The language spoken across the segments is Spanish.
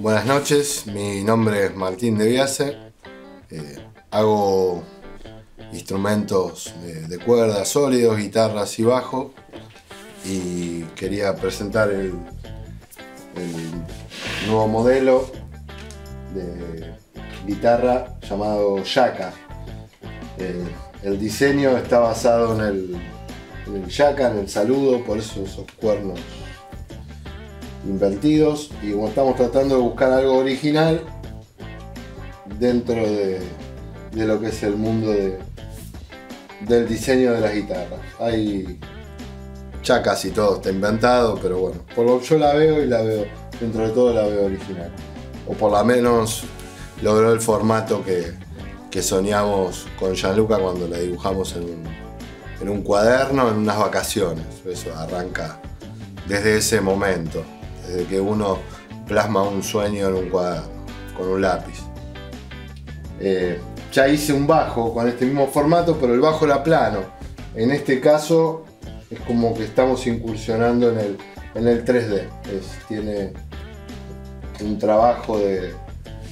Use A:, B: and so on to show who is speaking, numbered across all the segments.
A: Buenas noches, mi nombre es Martín de Viase. Eh, hago instrumentos de, de cuerdas sólidos, guitarras y bajo. Y quería presentar el, el nuevo modelo de guitarra llamado Yaka. Eh, el diseño está basado en el, en el Yaka, en el saludo, por eso esos cuernos invertidos. Y estamos tratando de buscar algo original dentro de, de lo que es el mundo de, del diseño de las guitarras. Hay ya casi todo está inventado, pero bueno, por lo que yo la veo y la veo, dentro de todo la veo original. O por lo menos logró el formato que, que soñamos con Gianluca cuando la dibujamos en un, en un cuaderno, en unas vacaciones. Eso arranca desde ese momento, desde que uno plasma un sueño en un cuaderno, con un lápiz. Eh, ya hice un bajo con este mismo formato, pero el bajo era plano. En este caso es como que estamos incursionando en el, en el 3D. Es, tiene un trabajo de,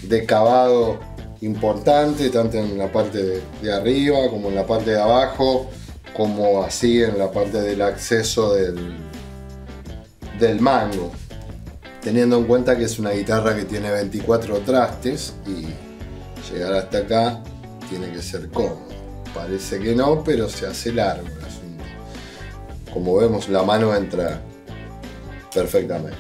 A: de cavado importante, tanto en la parte de, de, arriba como en la parte de abajo, como así en la parte del acceso del, del mango. Teniendo en cuenta que es una guitarra que tiene 24 trastes y llegar hasta acá tiene que ser cómodo. Parece que no, pero se hace largo. Como vemos, la mano entra perfectamente.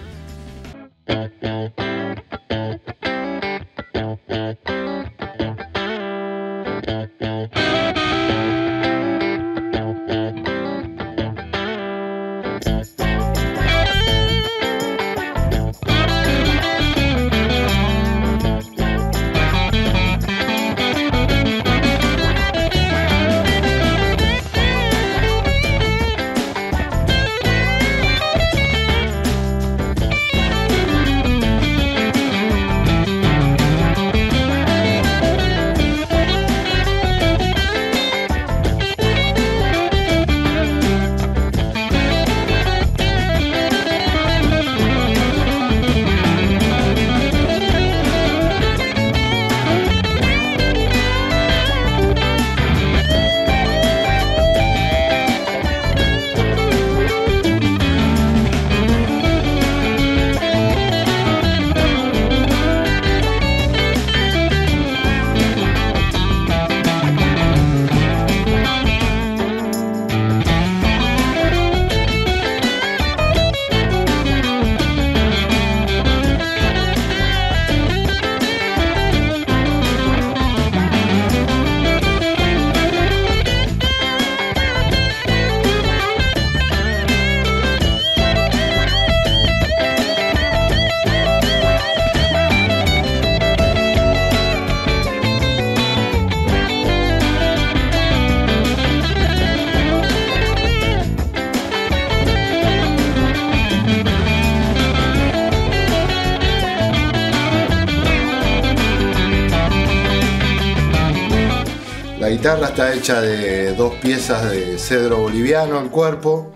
A: Guitarra está hecha de dos piezas de cedro boliviano, el cuerpo.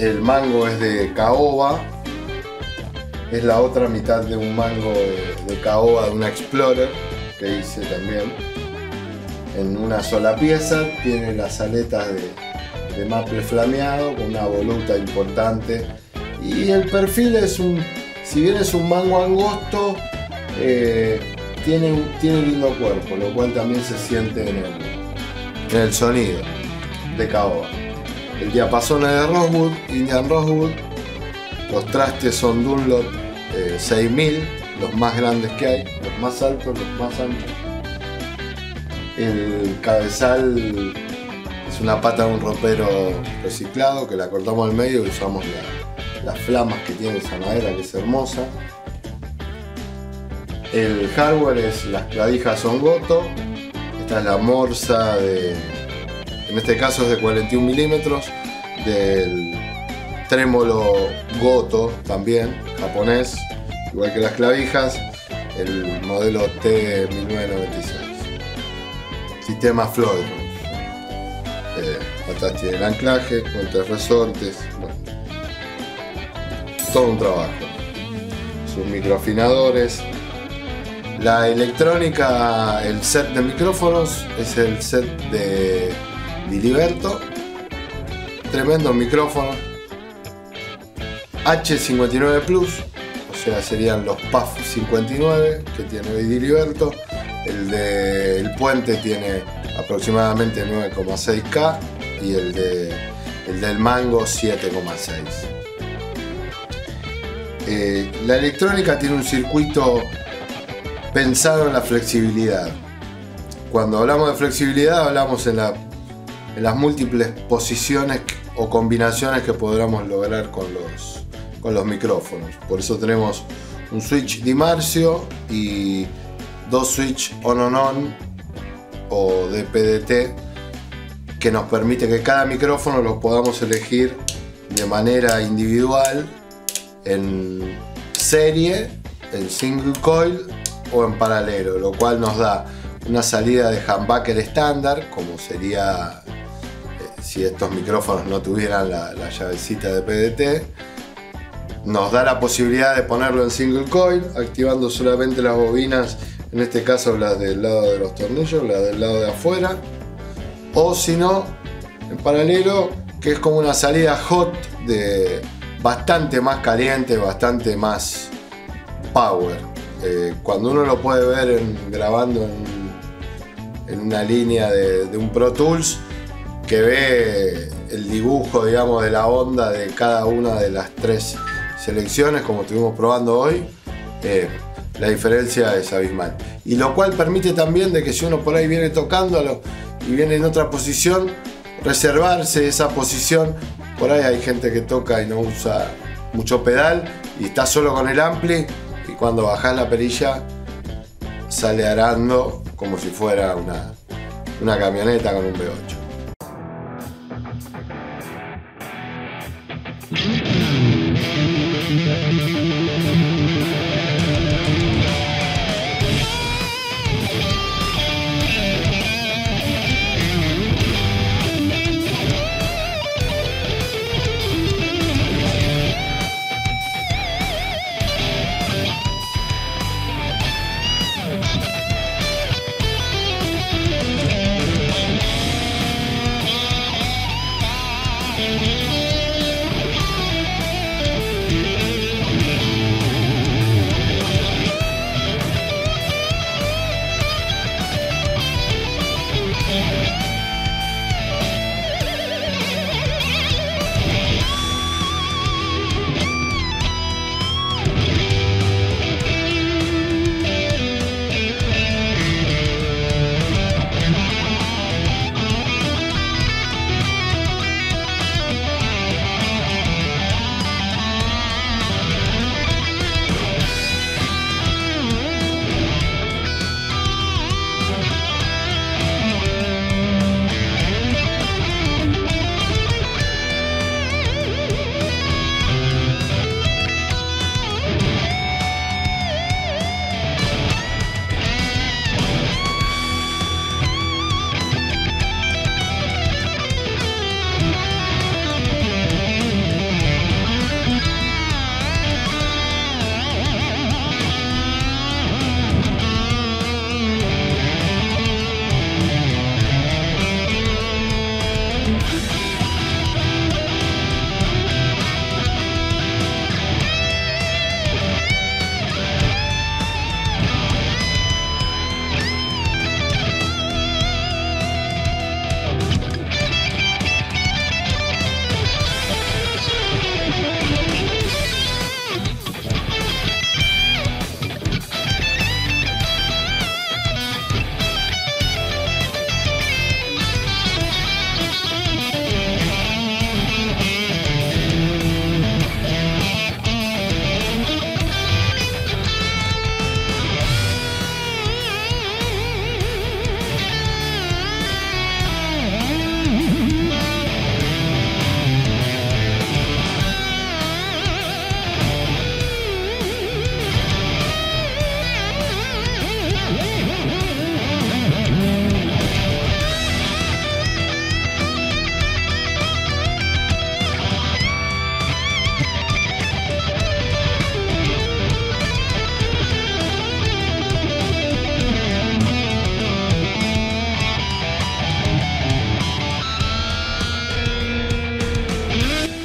A: El mango es de caoba. Es la otra mitad de un mango de, caoba de una Explorer que hice también. En una sola pieza. Tiene las aletas de, de maple flameado con una voluta importante. Y el perfil es un, si bien es un mango angosto, eh, tiene, tiene lindo cuerpo, lo cual también se siente en el, en el sonido de caoba. El diapasón es de Rosewood, Indian Rosewood. Los trastes son Dunlop eh, 6000, los más grandes que hay, los más altos, los más anchos. El cabezal es una pata de un ropero reciclado que la cortamos al medio y usamos la, las flamas que tiene esa madera que es hermosa. El hardware es, las clavijas son Goto. Esta es la morsa de, en este caso es de 41 milímetros, del trémolo Goto también, japonés, igual que las clavijas, el modelo T1996. Sistema Floyd. Eh, atrás tiene el anclaje tres resortes. Todo un trabajo. Sus microafinadores. La electrónica, el set de micrófonos es el set de Diliberto. Tremendo micrófono. H59 Plus, o sea, serían los PAF 59 que tiene Diliberto. El de puente tiene aproximadamente 9,6K y el, de, el del mango 7,6. Eh, la electrónica tiene un circuito pensado en la flexibilidad. Cuando hablamos de flexibilidad hablamos en, las múltiples posiciones o combinaciones que podamos lograr con los, con los micrófonos. Por eso tenemos un switch Dimarcio y dos switch on-on-on o de PDT que nos permite que cada micrófono lo podamos elegir de manera individual en serie, en single coil o en paralelo, lo cual nos da una salida de humbucker estándar, como sería eh, si estos micrófonos no tuvieran la, llavecita de PDT. Nos da la posibilidad de ponerlo en single coil, activando solamente las bobinas, en este caso las del lado de los tornillos, las del lado de afuera. O si no, en paralelo, que es como una salida hot de bastante más caliente, bastante más power. Eh, cuando uno lo puede ver grabando en, una línea de, un Pro Tools, que ve el dibujo, digamos, de la onda de cada una de las tres selecciones, como estuvimos probando hoy, eh, la diferencia es abismal. Y lo cual permite también de que si uno por ahí viene tocándolo y viene en otra posición, reservarse esa posición. Por ahí hay gente que toca y no usa mucho pedal y está solo con el ampli cuando bajas la perilla sale arando como si fuera una, una camioneta con un V8.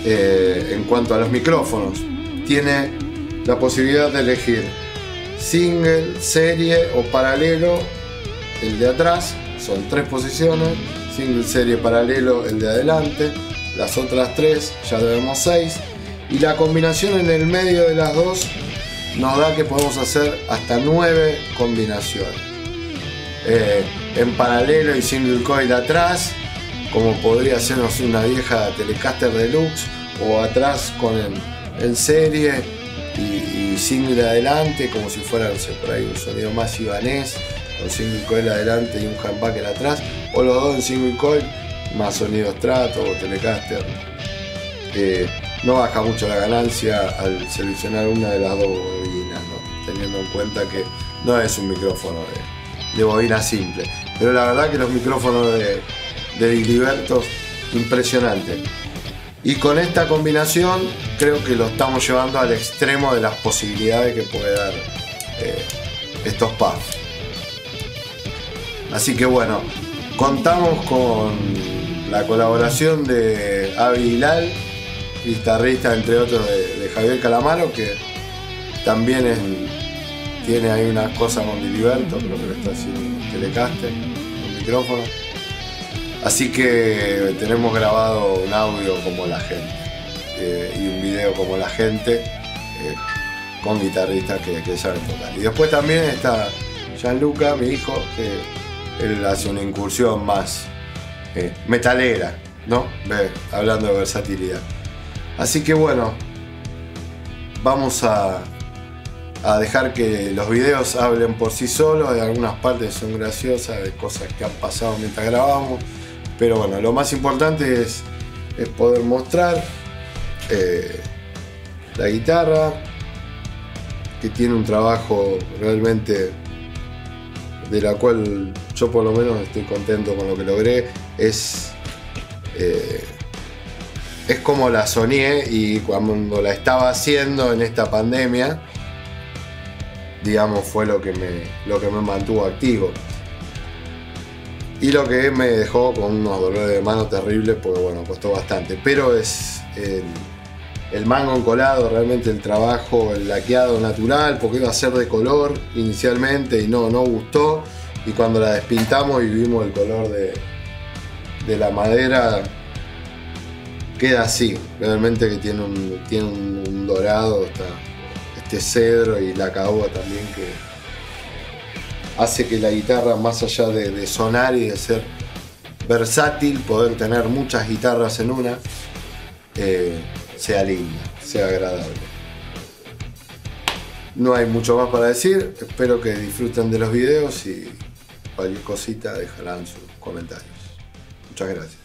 A: Eh, en cuanto a los micrófonos. Tiene la posibilidad de elegir single, serie o paralelo el de atrás. Son tres posiciones. Single, serie, paralelo el de adelante. Las otras tres ya debemos seis. Y la combinación en el medio de las dos nos da que podemos hacer hasta nueve combinaciones. Eh, en paralelo y single coil atrás, como podría ser una vieja Telecaster Deluxe, o atrás con en serie y, single adelante, como si fuera, no sé, por ahí un sonido más ibanés, con single coil adelante y un humbucker atrás, o los dos en single coil, más sonido Strato o Telecaster. Eh, no baja mucho la ganancia al seleccionar una de las dos bobinas, teniendo en cuenta que no es un micrófono de, bobina simple. Pero la verdad que los micrófonos de, de Diliberto, impresionante. Y con esta combinación creo que lo estamos llevando al extremo de las posibilidades que puede dar eh, estos pads. Así que bueno, contamos con la colaboración de Avi Hilal guitarrista entre otros de, Javier Calamaro, que también tiene ahí unas cosas con Diliberto, creo que lo está haciendo Telecaster, un micrófono. Así que tenemos grabado un audio como la gente eh, y un video como la gente eh, con guitarristas que, que, saben tocar. Y después también está Gianluca, mi hijo, que él hace una incursión más eh, metalera, ¿no? Ve, hablando de versatilidad. Así que bueno, vamos a, dejar que los videos hablen por sí solos, de algunas partes son graciosas, de cosas que han pasado mientras grabamos, pero bueno, lo más importante es, poder mostrar eh, la guitarra, que tiene un trabajo realmente de la cual yo por lo menos estoy contento con lo que logré, es... Eh, es como la soñé y cuando la estaba haciendo en esta pandemia, digamos, fue lo que me, lo que me mantuvo activo. Y lo que me dejó con unos dolores de mano terribles, porque bueno, costó bastante. Pero es el, el mango encolado, realmente el trabajo, el laqueado natural, porque iba a ser de color inicialmente y no, no gustó. Y cuando la despintamos y vimos el color de, de la madera, queda así, realmente que tiene un, tiene un, dorado, este cedro y la caoba también que hace que la guitarra, más allá de, sonar y de ser versátil, poder tener muchas guitarras en una, eh, sea linda, sea agradable. No hay mucho más para decir, espero que disfruten de los videos y cualquier cosita dejarán sus comentarios. Muchas gracias.